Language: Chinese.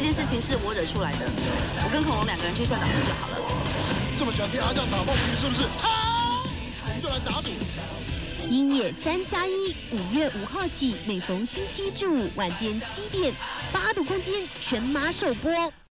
这件事情是我惹出来的，我跟恐龙两个人去校长室就好了。这么喜欢听阿酱打抱不平是不是？好，我们就来打赌。音乐三加一，五月五号起，每逢星期一至五晚间七点，八度空间全马首播。